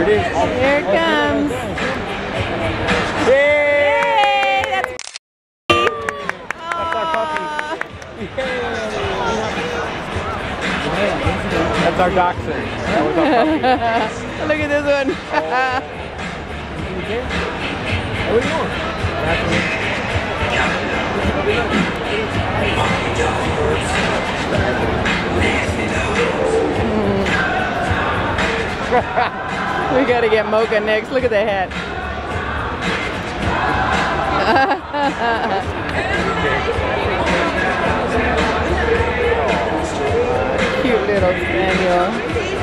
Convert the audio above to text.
Here it is. Here it comes. Yay! That's That's our puppy. That's our dachshund. That was our puppy. Look at this one. Where oh. are you going? we gotta get Mocha next. Look at the hat. Cute little spaniel.